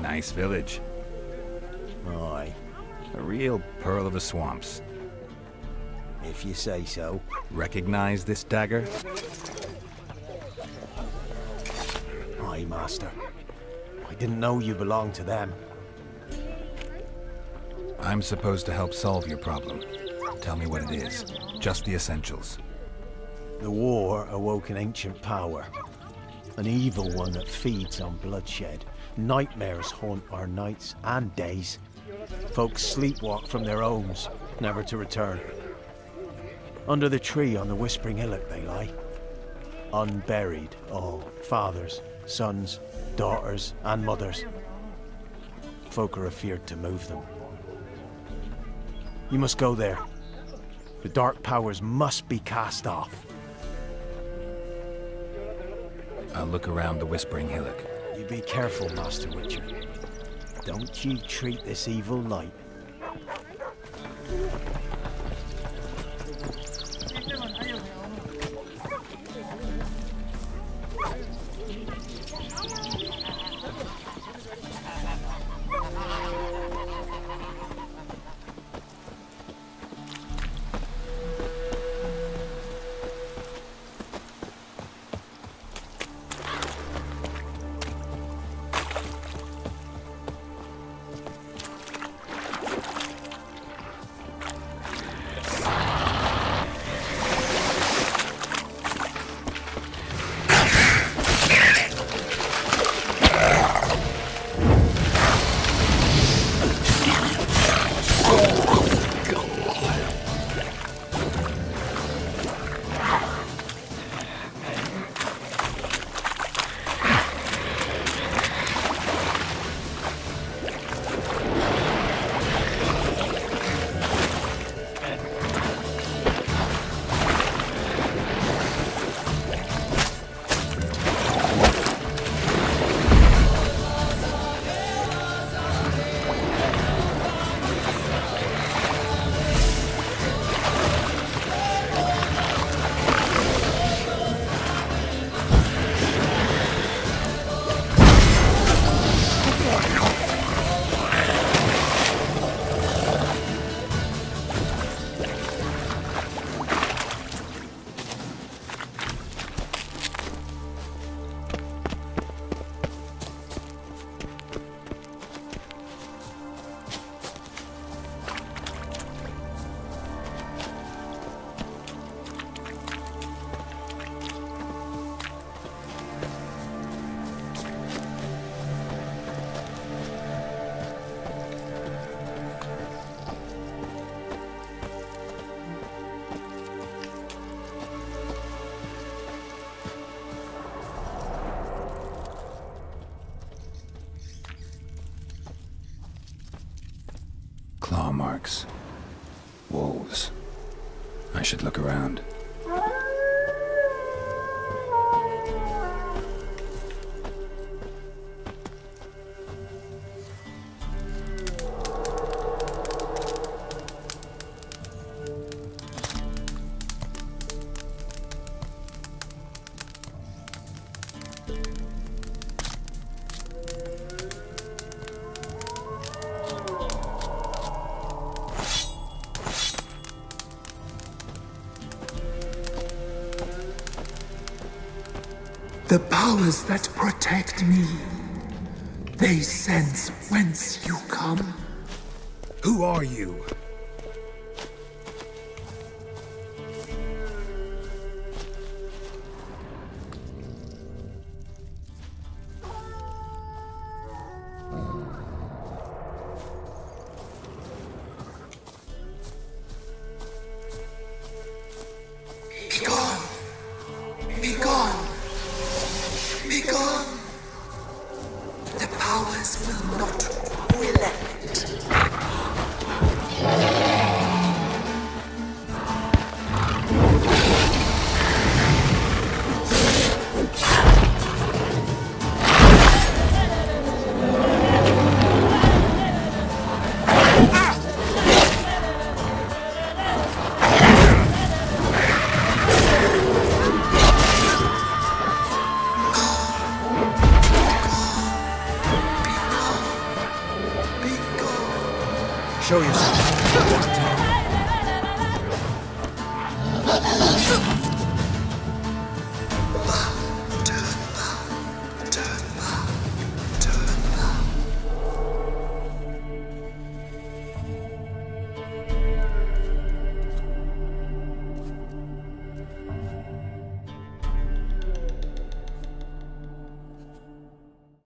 Nice village. Aye, A real pearl of the swamps. if you say so. Recognize this dagger? Aye, Master. Didn't know you belonged to them. I'm supposed to help solve your problem. Tell me what it is. Just the essentials. The war awoke an ancient power. An evil one that feeds on bloodshed. Nightmares haunt our nights and days. Folks sleepwalk from their homes, never to return. Under the tree on the Whispering Hillock they lie. Unburied, all fathers, sons, daughters, and mothers. Folk are afeared to move them. You must go there. The dark powers must be cast off. I'll look around the Whispering Hillock. You be careful, Master Witcher. Don't you treat this evil light. Claw marks. Wolves. I should look around. The powers that protect me, they sense whence you come. Who are you? Show yourself.